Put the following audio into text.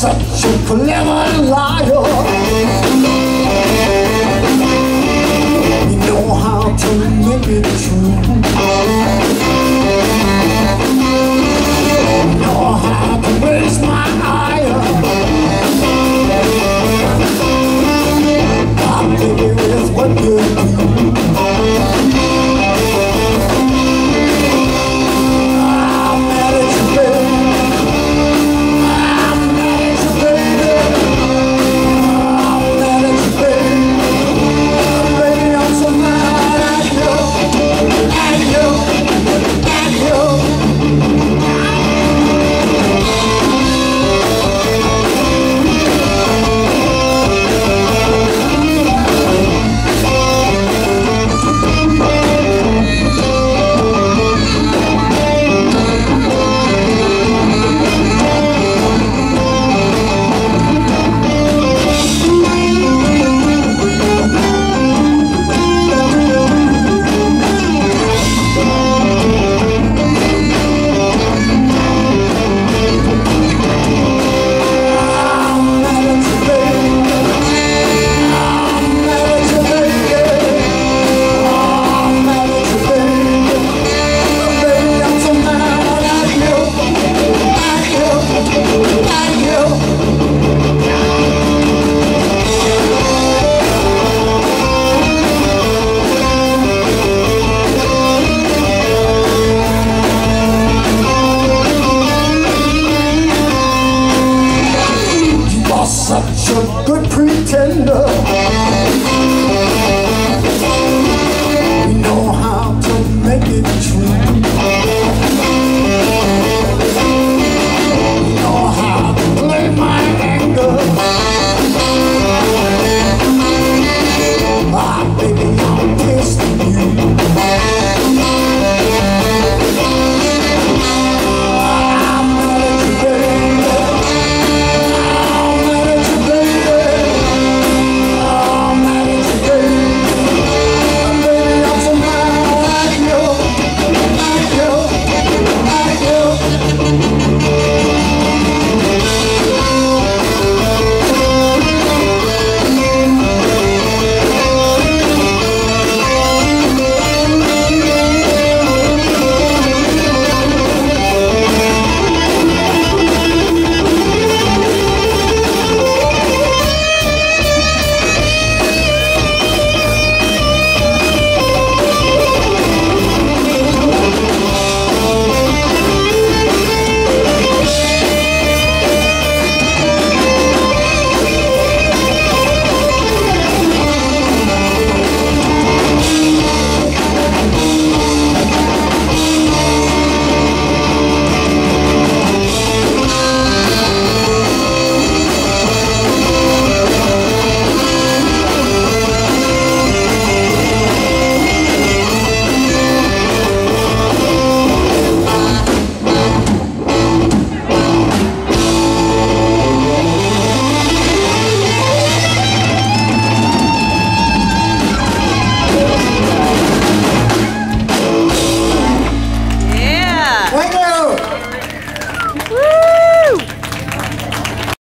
such a clever liar. You know how to make it true. such a good pretender.